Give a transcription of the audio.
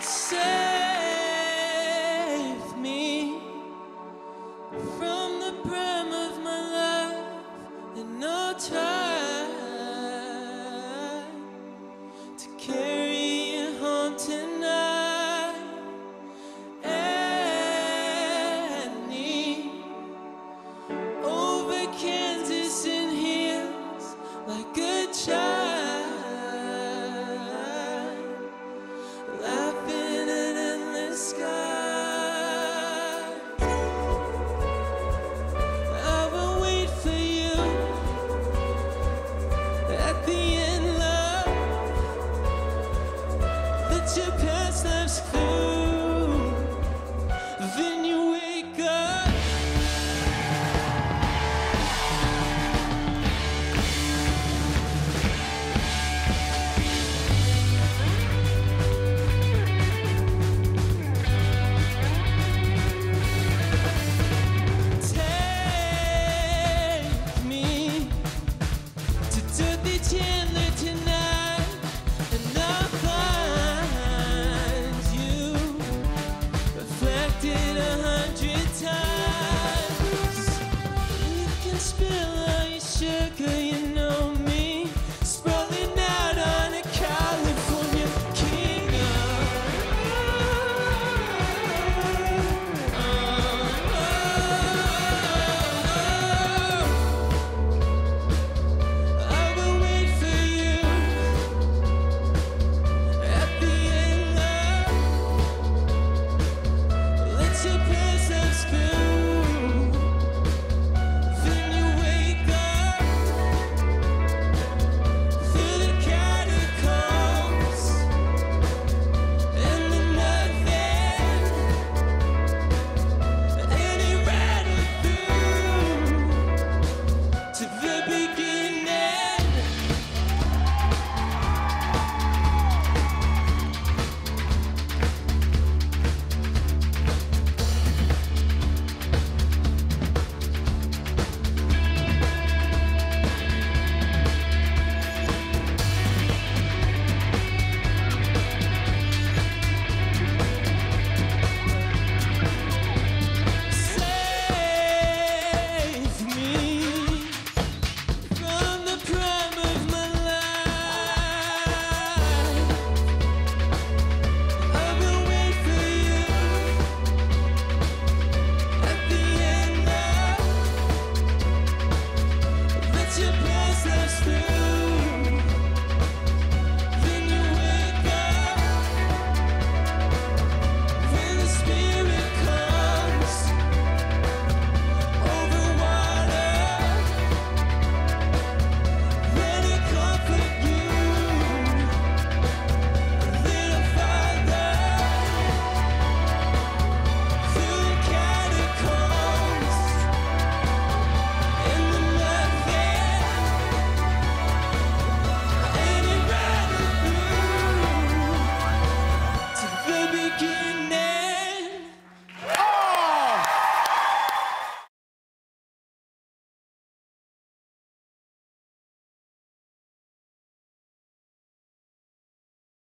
say to past life's through. to pay.